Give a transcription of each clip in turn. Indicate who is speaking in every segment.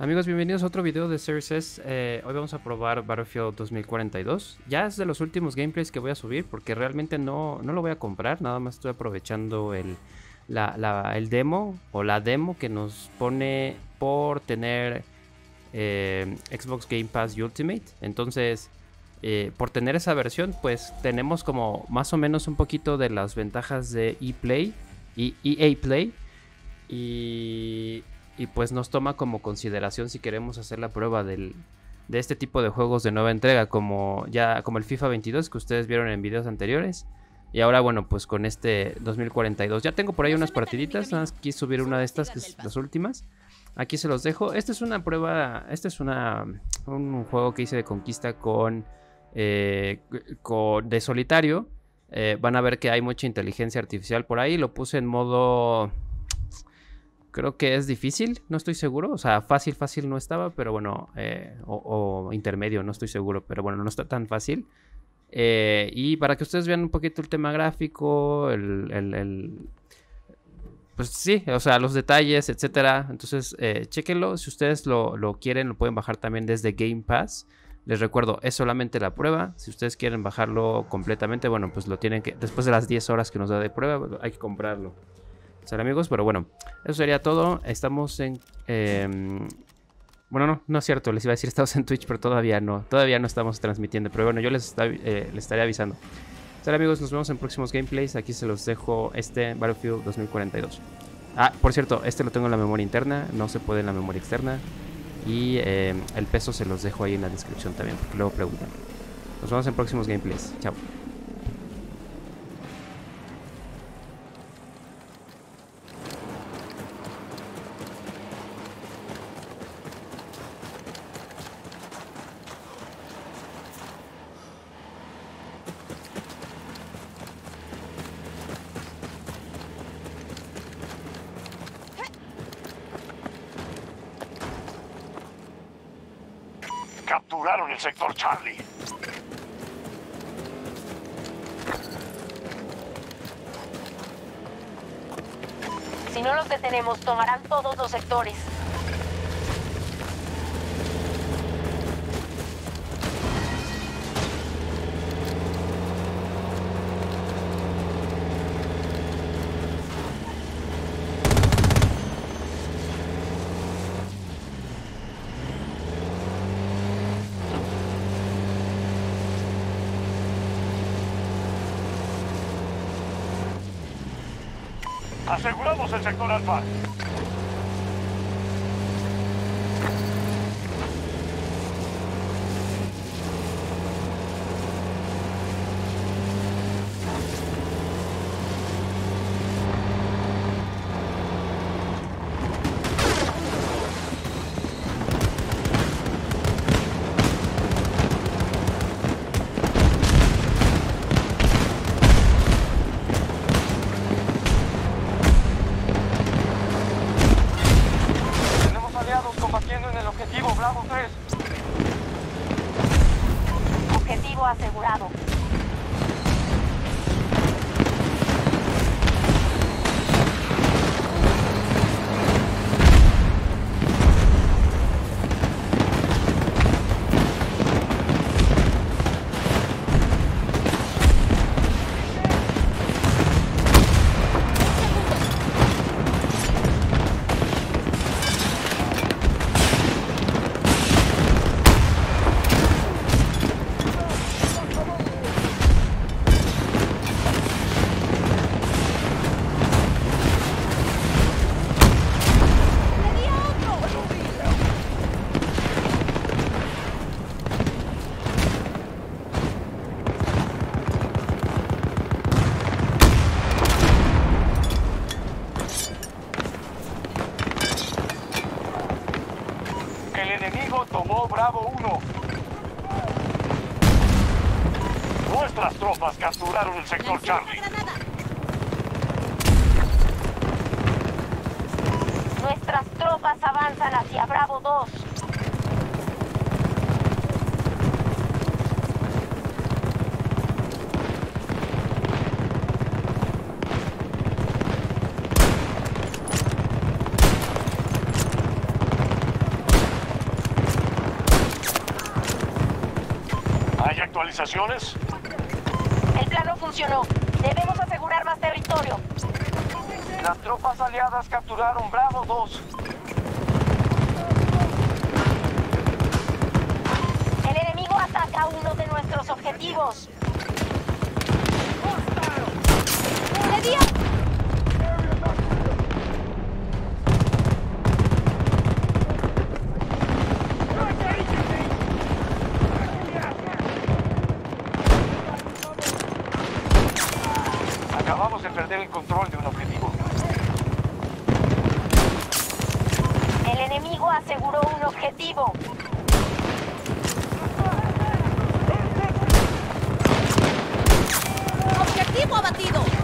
Speaker 1: Amigos, bienvenidos a otro video de Series eh, hoy vamos a probar Battlefield 2042. Ya es de los últimos gameplays que voy a subir porque realmente no, no lo voy a comprar. Nada más estoy aprovechando el, el demo o la demo que nos pone por tener eh, Xbox Game Pass Ultimate. Entonces, eh, por tener esa versión, pues tenemos como más o menos un poquito de las ventajas de ePlay y EA Play. Y y pues nos toma como consideración si queremos hacer la prueba del, de este tipo de juegos de nueva entrega como ya como el FIFA 22 que ustedes vieron en videos anteriores. Y ahora bueno pues con este 2042 ya tengo por ahí unas partiditas nada más quise subir una de estas que es las últimas. Aquí se los dejo. Esta es una prueba este es una un juego que hice de conquista con, eh, con de solitario. Eh, van a ver que hay mucha inteligencia artificial por ahí. Lo puse en modo Creo que es difícil, no estoy seguro. O sea, fácil, fácil no estaba, pero bueno, eh, o, intermedio, no estoy seguro, pero bueno, no está tan fácil. Eh, y para que ustedes vean un poquito el tema gráfico, el, pues sí, o sea, los detalles, etcétera. Entonces, eh, chéquenlo. Si ustedes lo, lo, quieren, lo pueden bajar también desde Game Pass. Les recuerdo, es solamente la prueba. Si ustedes quieren bajarlo completamente, bueno, pues lo tienen que. Después de las 10 horas que nos da de prueba, hay que comprarlo amigos, pero bueno, eso sería todo. Estamos en... Em, bueno, no, no es cierto, les iba a decir estamos en Twitch, pero todavía no, todavía no estamos transmitiendo, pero bueno, yo les, eh, les estaré avisando. Sale amigos, nos vemos en próximos gameplays, aquí se los dejo este Battlefield 2042. Ah, por cierto, este lo tengo en la memoria interna, no se puede en la memoria externa. Y em, el peso se los dejo ahí en la descripción también, porque luego preguntan. Nos vemos en próximos gameplays. Chao.
Speaker 2: Capturaron el sector Charlie.
Speaker 3: Si no los detenemos, tomarán todos los sectores.
Speaker 2: Aseguramos el sector alfa.
Speaker 3: ¿Hay
Speaker 2: actualizaciones?
Speaker 3: El plan no funcionó. Debemos asegurar más territorio.
Speaker 4: Las tropas aliadas capturaron Bravo 2.
Speaker 3: Uno de nuestros objetivos.
Speaker 4: Acabamos de perder el control de un objetivo.
Speaker 3: El enemigo aseguró un objetivo.
Speaker 5: ¡Objetivo abatido!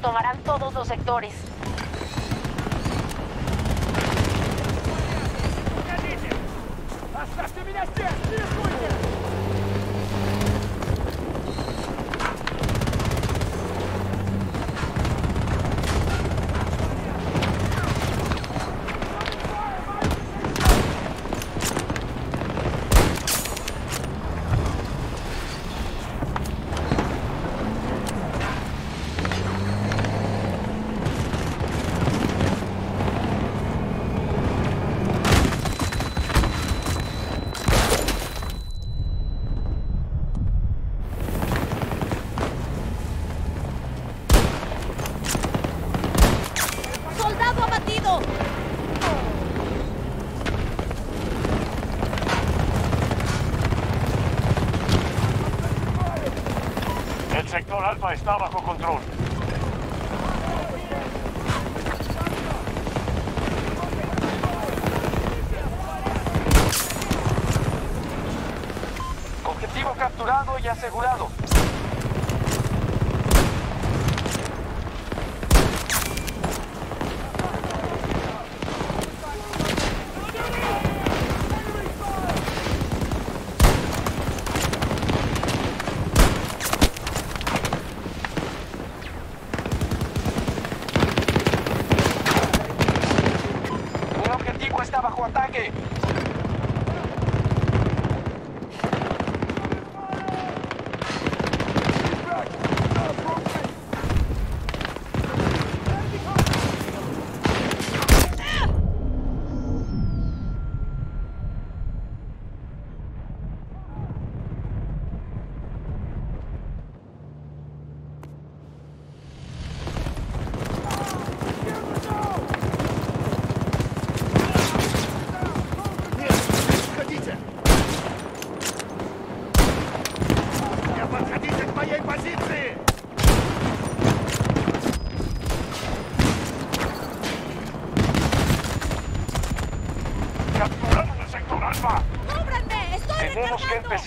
Speaker 3: Tomarán todos los sectores.
Speaker 5: ¡Soldado
Speaker 4: Objetivo capturado y asegurado.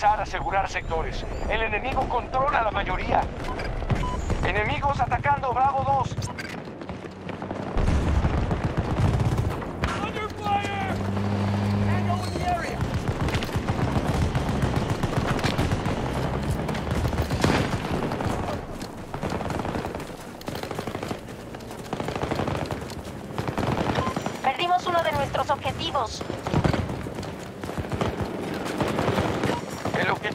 Speaker 5: Recargando!
Speaker 4: empezar a asegurar sectores. El enemigo controla la mayoría. Enemigos atacando Bravo 2.
Speaker 3: Perdimos uno de nuestros objetivos.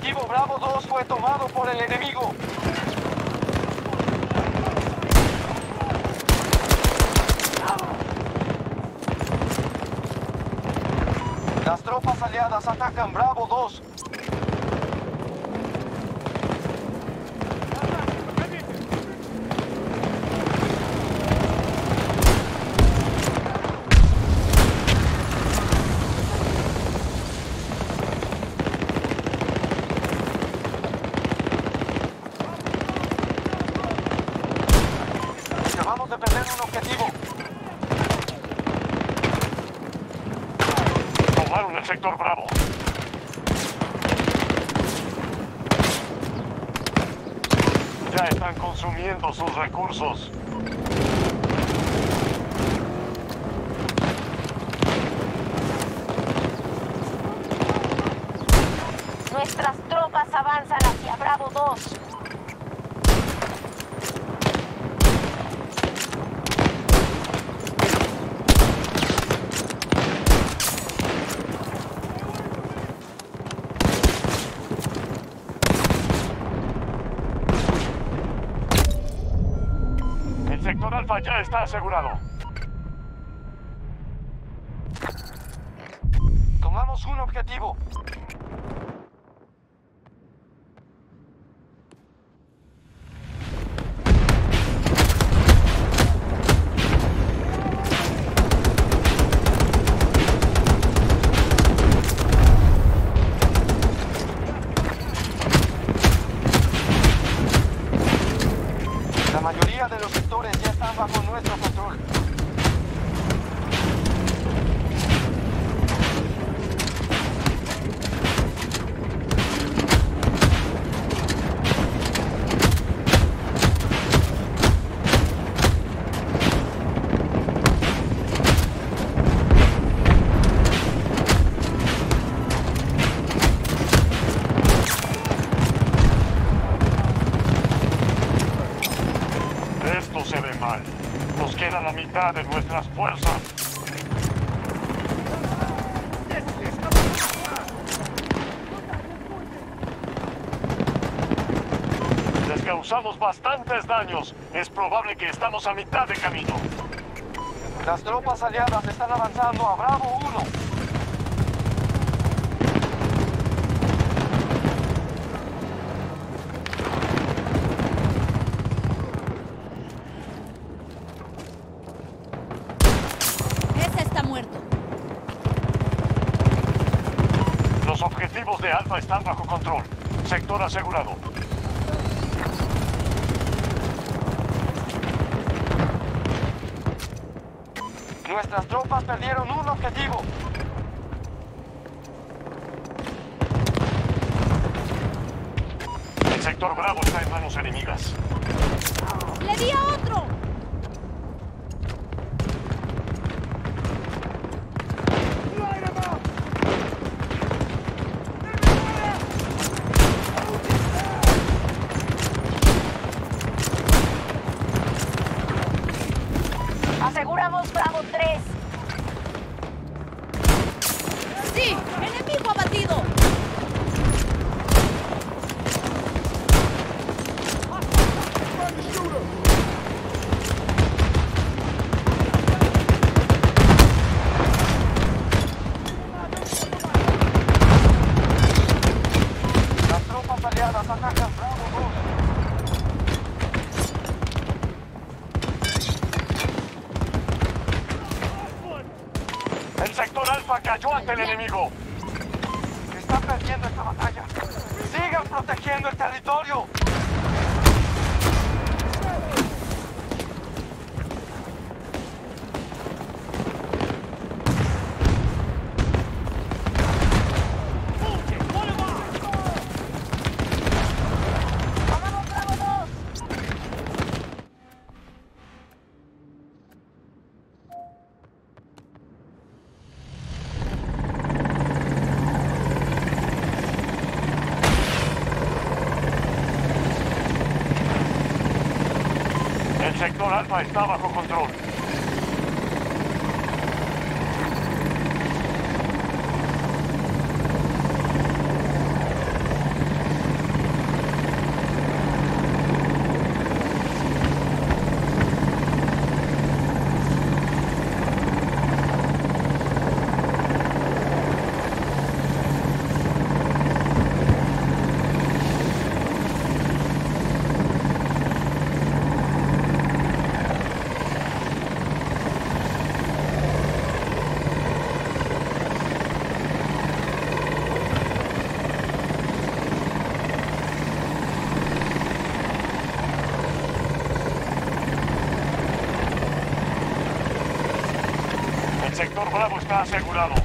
Speaker 4: Objetivo Bravo 2 fue tomado por el enemigo. Las tropas aliadas atacan Bravo 2.
Speaker 2: Sus recursos.
Speaker 3: Nuestras tropas avanzan hacia Bravo 2.
Speaker 2: El sector Alfa ya está asegurado.
Speaker 4: Tomamos un objetivo.
Speaker 2: Les causamos bastantes daños. Es probable que estamos a mitad de camino.
Speaker 4: Las tropas aliadas están avanzando a Bravo 1.
Speaker 5: Ese está muerto.
Speaker 2: Los objetivos de Alfa están bajo control. Sector asegurado.
Speaker 4: Nuestras tropas perdieron un objetivo.
Speaker 2: El sector Bravo está en manos enemigas.
Speaker 5: ¡Le di a otro!
Speaker 3: Aseguramos Bravo 3.
Speaker 5: ¡Sí! ¡Enemigo abatido!
Speaker 4: Las tropas aliadas atacan Bravo
Speaker 2: El sector Alfa cayó ante el enemigo.
Speaker 4: 2. Están perdiendo esta batalla. Sigan protegiendo el territorio.
Speaker 2: El sector Alfa está bajo control. Sector Bravo está asegurado.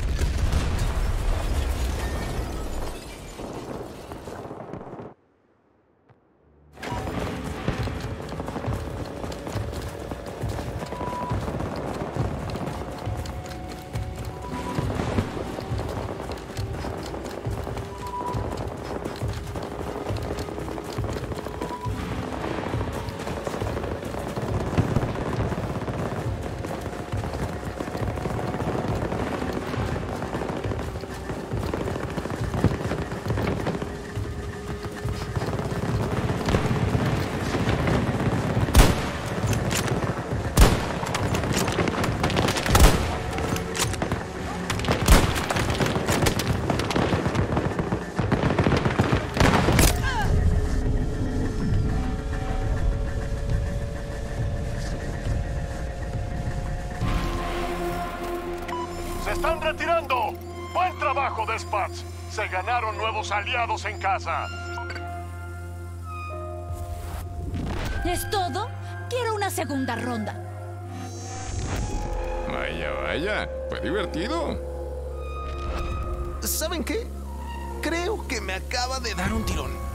Speaker 2: ¡Se están retirando! ¡Buen trabajo, Despats! Se ganaron nuevos aliados en casa.
Speaker 5: ¿Es todo? Quiero una segunda ronda.
Speaker 6: Vaya, vaya. Fue divertido.
Speaker 7: ¿Saben qué? Creo que me acaba de dar un tirón.